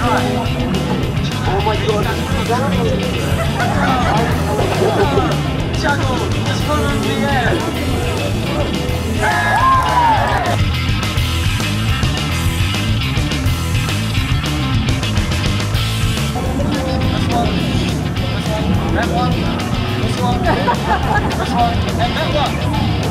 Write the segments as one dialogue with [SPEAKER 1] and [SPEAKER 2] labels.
[SPEAKER 1] Oh my god. Just the air. This one, this one, that one, this one, this one, and that one.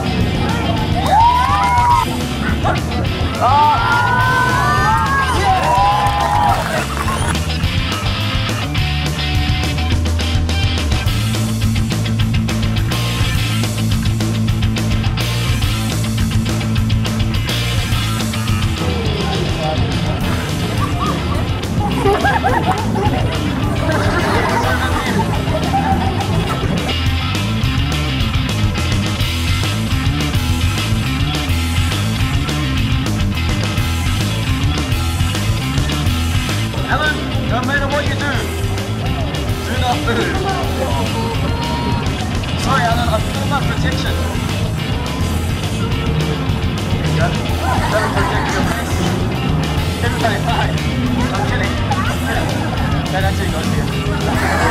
[SPEAKER 1] Matter what you do, do not move. Sorry, Alan, I've put my protection. There you go. That'll protect your face. Everybody, hi. I'm kidding. 大家自己走